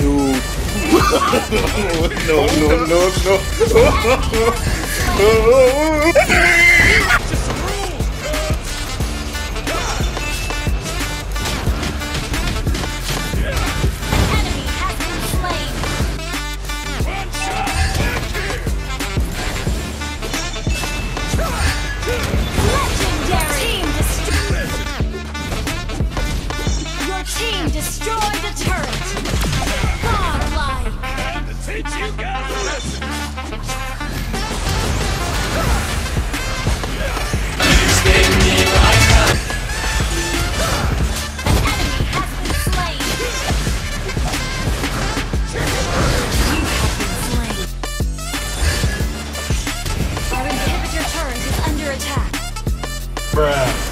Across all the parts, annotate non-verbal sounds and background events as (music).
(laughs) no no, no, no, no. (laughs) Bruh.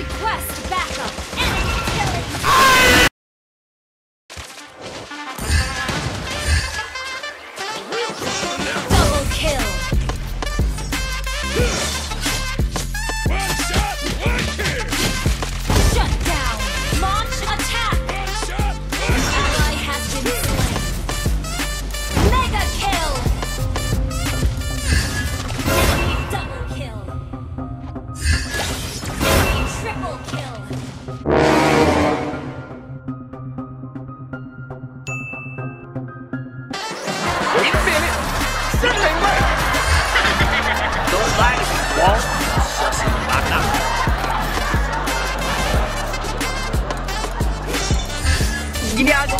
Request back. 一定要。